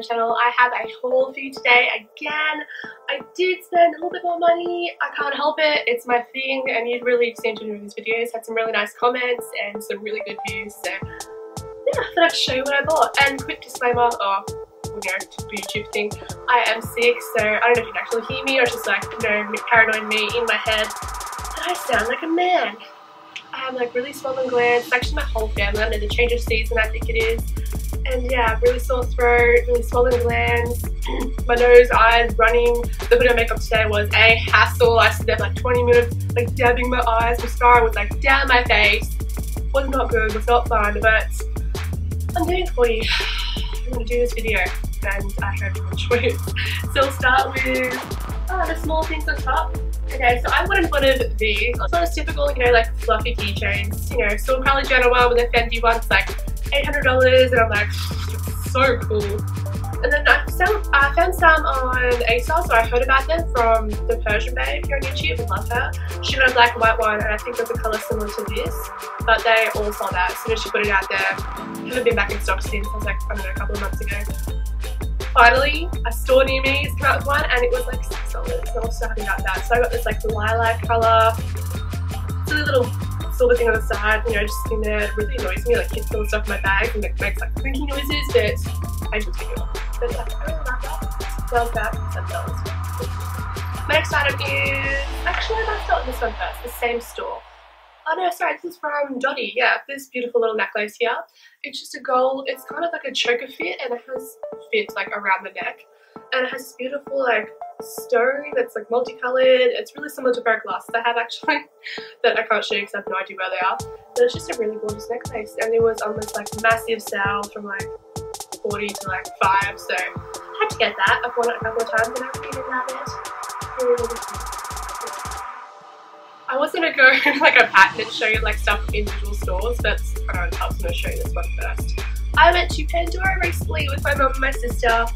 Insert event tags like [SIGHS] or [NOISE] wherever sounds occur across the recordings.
my channel. I have a haul for you today again. I did spend a little bit more money. I can't help it. It's my thing and you really seem to enjoy these videos. Had some really nice comments and some really good views. So yeah, I thought I'd show you what I bought. And quick disclaimer, oh, you know, YouTube thing. I am sick, so I don't know if you can actually hear me or just like, you know, paranoid me in my head. But I sound like a man. I have like really swollen glands. It's actually my whole family. I know the change of season, I think it is. And yeah, really sore throat, really swollen glands, [CLEARS THROAT] my nose, eyes, running. The put on makeup today was a hassle. I stood there like 20 minutes, like dabbing my eyes. Mascara was like down my face. Was not good, was not fun, but I'm doing it for you. [SIGHS] I'm gonna do this video and I hope you enjoy it. So we'll start with oh, the small things on top. Okay, so I wanted one of these. It's not as typical, you know, like fluffy keychains. You know, still Jenner one with a Fendi one. Like $800 and I'm like, so cool. And then I found, I found some on ASOS, so I heard about them from the Persian Babe here on YouTube. Love her. She got a black and white one, and I think there's a colour similar to this, but they all sold out as soon as she put it out there. Haven't been back in stock since. I was like, I don't know, a couple of months ago. Finally, a store near me has come out with one, and it was like six dollars. So I was so happy about that. So I got this like lilac colour, silly little silver thing on the side, you know, just sitting there. Really annoys me, like all the stuff in my bag and it makes like clinky noises, but I it off. But like, I don't like that. Smells $7. My next item is, actually I might start this one first, the same store. Oh no, sorry, this is from Dotti. Yeah, this beautiful little necklace here. It's just a gold, it's kind of like a choker fit and it has fit like around the neck. And it has this beautiful like stone that's like multicolored. It's really similar to pair glasses I have actually [LAUGHS] that I can't show you because I have no idea where they are. But it's just a really gorgeous necklace and it was on this like massive sale from like 40 to like 5 so I had to get that. I've worn it a couple of times and I really love it. Really, really I was gonna go [LAUGHS] like a pattern and show you like stuff from individual stores, but I, don't, know, I was gonna show you this one first. I went to Pandora recently with my mum and my sister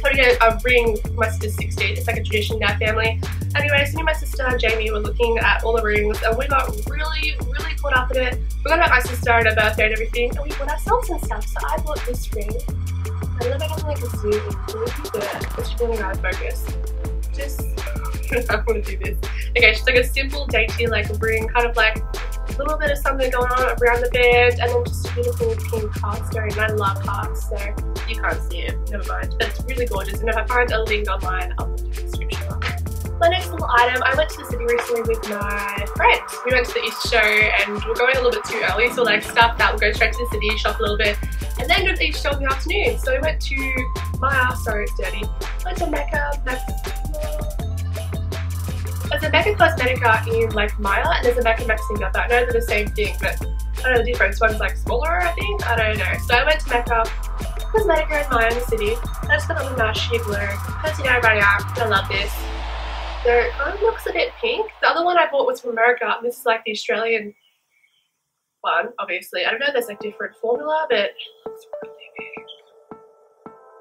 putting a, a ring my sister's 16. It's like a tradition in our family. Anyway, so me and my sister Jamie were looking at all the rings and we got really, really caught up in it. We got my sister and her birthday and everything and we bought ourselves and stuff. So I bought this ring. I don't know if I can like a zoom in. Really good. It's really of focus. Just [LAUGHS] I want to do this. Okay, just like a simple dainty like ring, kind of like a little bit of something going on around the band, and then just beautiful pink heartstone. And I love hearts, so you can't see it, never mind. But it's really gorgeous, and if I find a link online, I'll put it in the description. My next little item, I went to the city recently with my friends. We went to the East Show and we're going a little bit too early, so like stuff that we'll go straight to the city, shop a little bit, and then go to the East Show in the afternoon. So we went to Myer, sorry it's dirty, went to Mecca there's a Mecca Cosmetica in like Myer and there's a Mecca Maxima I know they're the same thing but I don't know the difference. One's like smaller I think. I don't know. So I went to Mecca Cosmetica in Myer in the city. I just got a little sheer. Because you know everybody out. I love this. So it kind of looks a bit pink. The other one I bought was from America. And this is like the Australian one, obviously. I don't know there's like different formula, but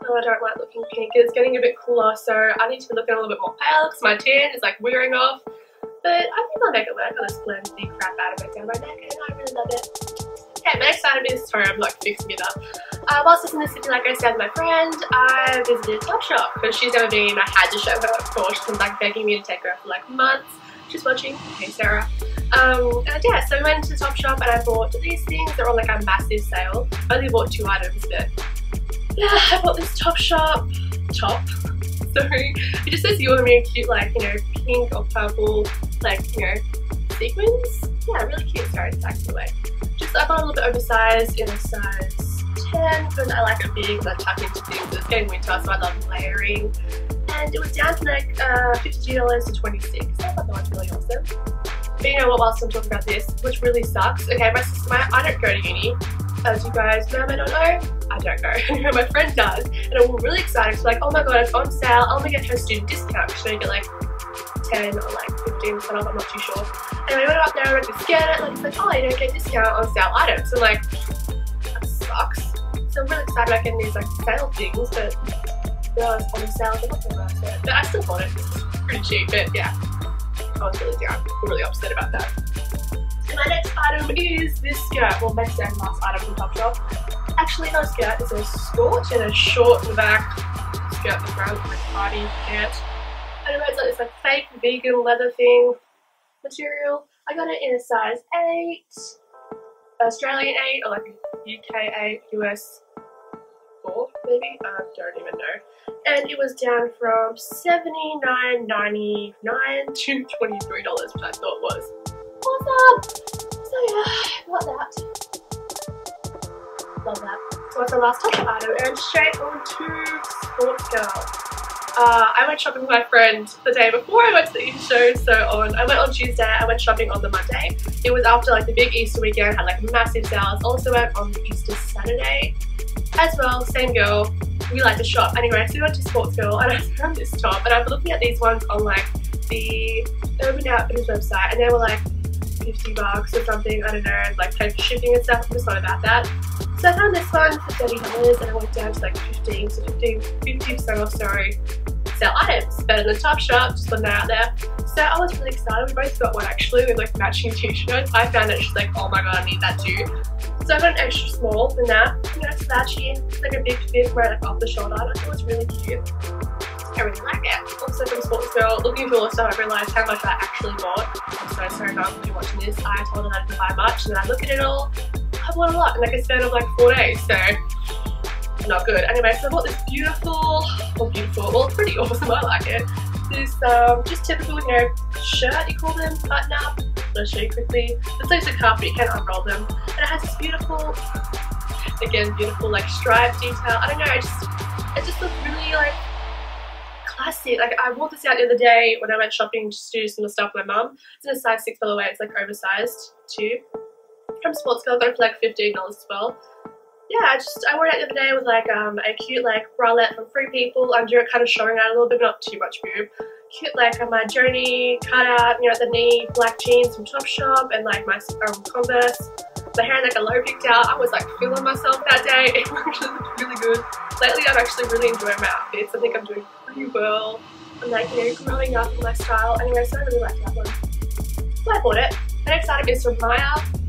really I don't like looking pink. It's getting a bit cooler, so I need to be looking a little bit more pale because my tan is like wearing off. But I think I'll make it work. I'll just blend the crap out of it down my neck and I really love it. Okay, my next item is, sorry, I'm like fixing it up. Uh, whilst I was in the city, like I said, with my friend, I visited Topshop because she's never been. I had to show her, of course. She's been like begging me to take her for like months. She's watching. Hey, Sarah. Um, and yeah, so we went to Topshop and I bought these things. They're on like a massive sale. I only bought two items, but yeah, I bought this Topshop top. [LAUGHS] Sorry, it just says you want me a cute, like you know, pink or purple, like you know, sequins. Yeah, really cute. Sorry, it's away. Just I bought a little bit oversized in a size 10 because I like it big, I tuck into things. It's getting winter, so I love layering. And it was down to like uh, $52 to 26 so I thought that was really awesome. But you know what, whilst I'm talking about this, which really sucks, okay, my sister, my, I don't go to uni, as you guys know, I don't know, I don't know. [LAUGHS] my friend does. And I'm really excited. She's like, oh my god, it's on sale. I'll only get her student discount. She's to get like 10 or like 15% off, I'm not too sure. And we went up there and we scan it, like it's like, oh, you don't get discount on sale items. So like, that sucks. So I'm really excited about getting these like sale things, but they're on sale, they're not worth it. But I still bought it. It's pretty cheap, but yeah. I was really down. I'm really upset about that. My next item is this skirt. Well, next and last item from Topshop. Actually, not a skirt, it's a skirt and a short in the back, skirt the front, like party pants. Anyway, it's like this like fake vegan leather thing material. I got it in a size 8, Australian 8, or like UK 8, US 4 maybe? I don't even know. And it was down from $79.99 to $23, which I thought was awesome. So yeah, got that. Love that. So what's the last top item? And straight on to Sportsgirl. Uh, I went shopping with my friend the day before I went to the Easter show. So on, I went on Tuesday, I went shopping on the Monday. It was after like the big Easter weekend, had like massive sales. Also went on the Easter Saturday as well, same girl. We like to shop. Anyway, so we went to Sportsgirl and [LAUGHS] I found this top and I've been looking at these ones on like the Urban Outfitters website and they were like 50 bucks or something, I don't know, like paid for shipping and stuff, I'm just not about that. So I found this one for $30 and I went down to like 15, so 15, 50% off, sorry, sell items. Better than Topshop, just putting that out there. So I was really excited, we both got one actually with like matching t-shirts. I found it, she's like, oh my god, I need that too. So I got an extra small than that, you know, slouchy, it's like a big fit, right like off the shoulder, I thought it was really cute. I really like it. Also from Sportsgirl, looking through all stuff, I realised how much I actually bought. I'm so sorry guys if you're watching this. I told her I didn't buy much and then I look at it all, I a lot like a span of like four days, so not good. Anyway, so I bought this beautiful, well beautiful, well pretty awesome, I like it. This um, just typical, you know, shirt you call them, button up. I'll show you quickly. Looks like carpet, you can unroll them. And it has this beautiful, again, beautiful like stripe detail. I don't know, it just, it just looks really like classic. Like I wore this out the other day when I went shopping just to do some of the stuff with my mum. It's in a size 6 by the way, it's like oversized too. From Sportsgirl, got it for like $15 as well. Yeah, I just I wore it the other day with like um, a cute like bralette from Free People under it, kind of showing out a little bit, not too much boob. Cute like my Joni cutout, you know, at the knee, black jeans from Topshop, and like my um, Converse. The hair like a low picked out. I was like feeling myself that day. [LAUGHS] It actually looked really good. Lately, I'm actually really enjoying my outfits. I think I'm doing pretty well. I'm like, you know, growing up in my style. Anyway, so I really like that one. So I bought it. The next item is from Myer.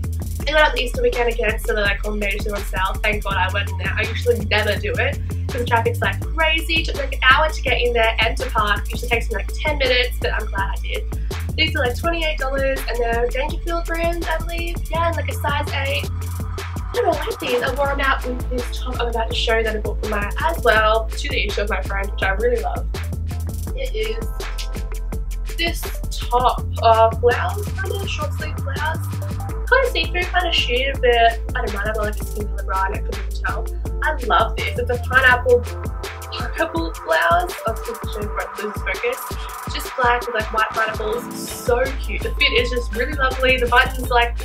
It went out the Easter weekend again, so that I major on sale. Thank God I went in there. I usually never do it because the traffic's like crazy. It took like an hour to get in there and to park. It usually takes me like 10 minutes, but I'm glad I did. These are like $28 and they're Dangerfield brand, I believe. Yeah, and like a size 8. I don't like these. I wore them out with this top I'm about to show that I bought from Myer as well to the issue of my friend, which I really love. It is this top uh, blouse, kind of short sleeve blouse. Kind of see-through, kind of sheer, but I don't mind. I like a singular and I couldn't tell. I love this. It's a pineapple pineapple blouse. I was just showing for lose focus. Just black with like white pineapples. So cute. The fit is just really lovely. The buttons like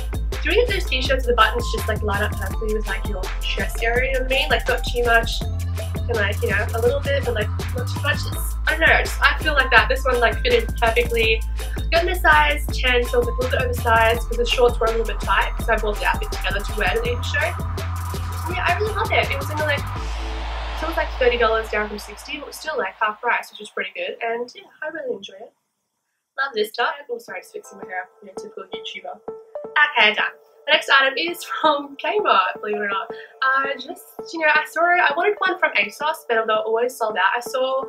doing it those t-shirts, the buttons just like line up perfectly with like your chest area, you know what I mean? Like not too much and like, you know, a little bit, but like not too much. It's, I don't know, just, I feel like that. This one like fitted perfectly. Got in size 10, so like, a little bit oversized because the shorts were a little bit tight because I bought the outfit together to wear to the show. So yeah, I really love it. It was in like, so it was like $30 down from 60 but still like half price, which was pretty good. And yeah, I really enjoy it. Love this top. Oh, sorry, just fixing my hair. Yeah, typical YouTuber. Okay, done. The next item is from Kmart, believe it or not. I just, you know, I saw I wanted one from ASOS, but they're always sold out. I saw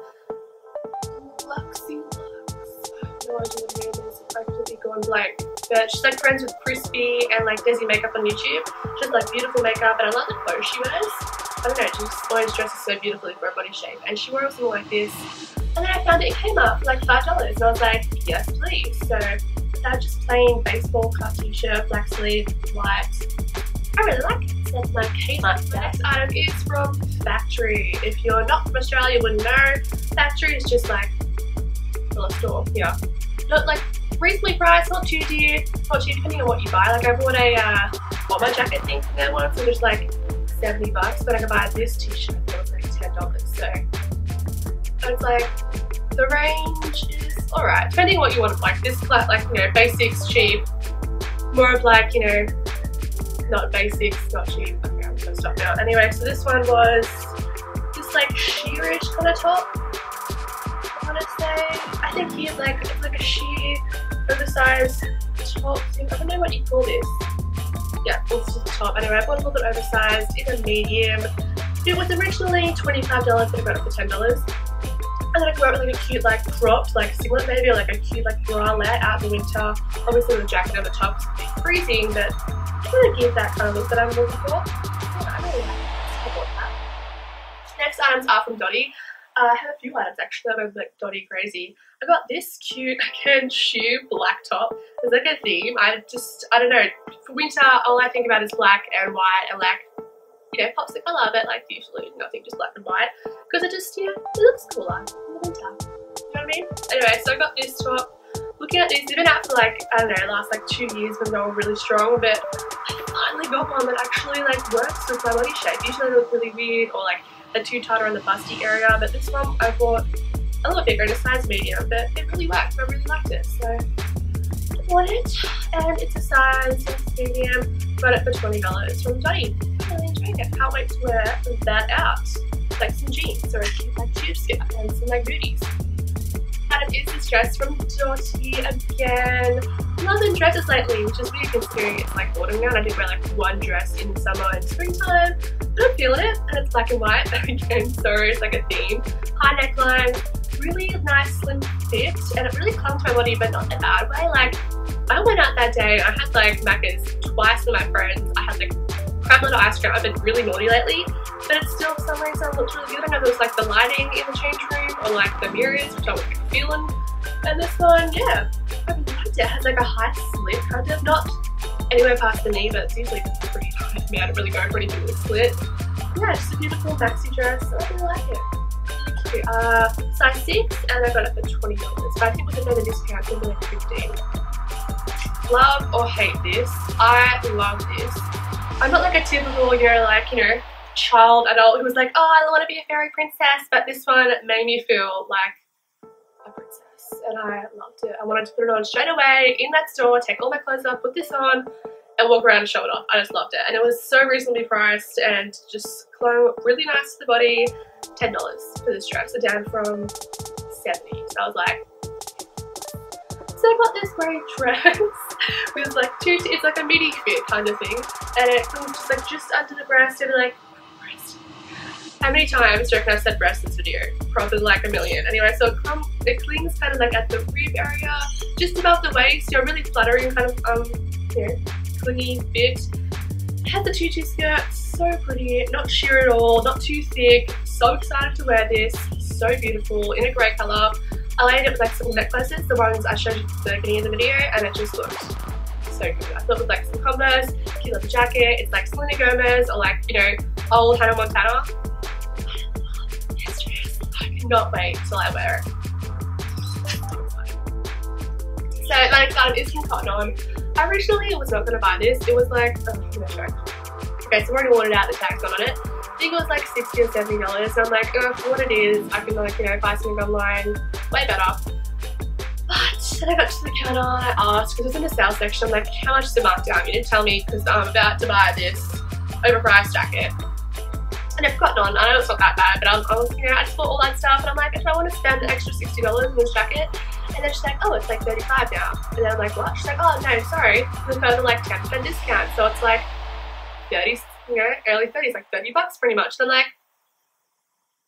Luxy Lux. I have no idea what the name is. I completely gone blank. But she's like friends with Chrisspy and like Desi Makeup on YouTube. She has like beautiful makeup and I love the clothes she wears. I don't know, she just always dresses so beautifully for her body shape. And she wore something like this. And then I found it, came up for like $5. And I was like, yes please. So that just playing baseball cut t-shirt, black sleeve, white. I really like it. That's my Kmart. The next item is from Factory. If you're not from Australia, you wouldn't know. Factory is just like a store, yeah. Not like reasonably priced, not too dear, not too depending on what you buy. Like I bought a uh, bomber jacket thing from there once, it was like 70 bucks, but I could buy this t-shirt for like $10. So it's like the range is alright, depending what you want. Like this, like you know, basics, cheap. More of like you know, not basics, not cheap. Okay, I'm gonna stop now. Anyway, so this one was this like sheerish kind of top. I want to say. I think he like it's like a sheer, oversized top thing. I don't know what you call this. yeah, it's just the top. Anyway, I bought a little bit oversized in a medium. It was originally $25, but I got it for $10. And then I could wear really a cute like cropped like singlet maybe or like a cute like bralette out in the winter. Obviously with a jacket over top because it'd freezing but I'm gonna give that kind of look that I'm looking for. I really like that. Next items are from Dotti. Uh, I have a few items actually. that I'm like Dotti crazy. I got this cute [LAUGHS] again shoe black top. There's like a theme. I just I don't know. For winter, all I think about is black and white and like you know pops the colour, but like usually nothing just black and white because it just yeah it looks cooler You know what I mean? Anyway, so I got this top. Looking at these, they've been out for like I don't know, last like two years when they were really strong, but I finally got one that actually like works with my body shape. Usually they look really weird or like they're too tighter in the busty area, but this one I bought a little bigger in a size medium, but it really worked. I really liked it, so I bought it, and it's a size medium. Got it for twenty dollars from Dotti. Really enjoying it. Can't wait to wear that out like some jeans or a cute like skirt and some like booties. It is this dress from Dotti again. Been dresses lately, which is weird considering it's like autumn now and I did wear like one dress in summer and springtime. But I'm feeling it and it's black and white [LAUGHS] again, so it's like a theme. High neckline, really nice slim fit and it really clung to my body but not in a bad way. Like I went out that day, I had like Macca's twice with my friends. I had like crap of ice cream. I've been really naughty lately, but it still for some reason looks really good. I don't know if it was like the lighting in the change room or like the mirrors, which I was feeling. And this one, yeah, I liked it. It has like a high slit kind of, not anywhere past the knee, but it's usually pretty high for me. I don't really go for anything with slit. Yeah, just a beautiful maxi dress. I really like it. Cute. Uh, size 6 and I got it for $20 but I think with another discount it'll be like 15 Love or hate this. I love this. I'm not like a typical, you know, like, you know, child adult who was like, oh, I want to be a fairy princess, but this one made me feel like a princess. And I loved it. I wanted to put it on straight away in that store, take all my clothes off, put this on, and walk around and show it off. I just loved it. And it was so reasonably priced and just clung really nice to the body. $10 for this dress, so down from 70 So I was like, so I got this grey dress [LAUGHS] with like two, it's like a midi fit kind of thing. And it comes just like just under the breast and like. How many times do reckon I've said breast this video? Probably like a million. Anyway, so it, come, it clings kind of like at the rib area, just above the waist, you know, really flattering kind of, um, you clingy fit. I had the tutu skirt, so pretty, not sheer at all, not too thick, so excited to wear this, so beautiful, in a grey colour. I laid it with like some necklaces, the ones I showed you at the beginning of the video, and it just looked so good. I thought with like some Converse, cute little jacket, it's like Selena Gomez or like, you know, old Hannah Montana. Cannot wait till I wear it. So next item is from Cotton On. Originally I was not going to buy this. It was like, oh, gonna. Okay, so I've already ordered out, the tag's on it. I think it was like 60 or 70 dollars. So I'm like, oh, for what it is, I can like, you know, buy something online way better. But then I got to the counter I asked, because it was in the sales section, I'm like, how much is the markdown? You didn't tell me because I'm about to buy this overpriced jacket. And I've gotten on, I know it's not that bad, but I was, I was you know, I just bought all that stuff and I'm like, if I want to spend an extra $60 on this jacket, and then she's like, oh, it's like 35 now. And then I'm like, what? She's like, oh, no, sorry. There's further like 10% discount. So it's like 30, you know, early 30s, like 30 bucks pretty much. I'm like,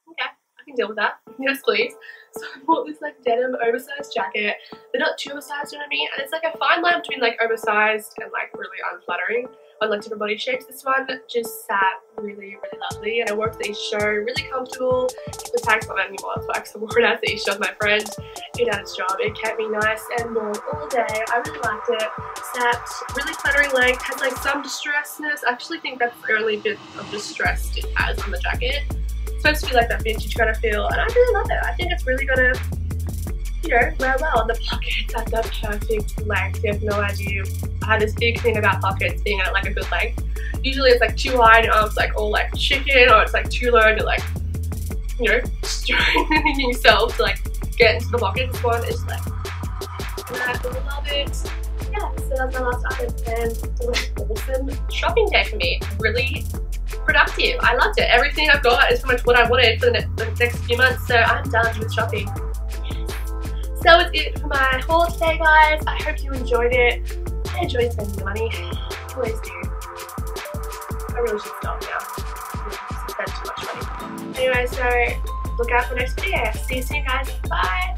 okay, I can deal with that. Yes, please. [LAUGHS] So I bought this like denim oversized jacket. They're not too oversized, you know what I mean? And it's like a fine line between like oversized and like really unflattering on like different body shapes. This one just sat really, really lovely and I wore it to the show, really comfortable. The tag's not anymore, so I wore it out to show with my friend. It had its job. It kept me nice and warm all day. I really liked it. Sat really flattering length, has like some distressedness. I actually think that's the only bit of distress it has on the jacket. It's supposed to be like that vintage kind of feel and I really love it. I think it's really gonna you know, wear well. The pockets [LAUGHS] at the perfect length. You have no idea. I had this big thing about pockets being at like a good length. Usually it's like too wide, arms like all like chicken, or it's like too low and you're like, you know, straining [LAUGHS] yourself to like get into the pocket. This one is like, and I love it. Yeah, so that's my last item and it was an awesome shopping day for me. Really productive. I loved it. Everything I've got is pretty much what I wanted for the, ne the next few months, so I'm done with shopping. So that was it for my haul today guys. I hope you enjoyed it. I enjoy spending the money. Always do. I really should stop now. Spend too much money. Anyway, so look out for next video. See you soon guys. Bye!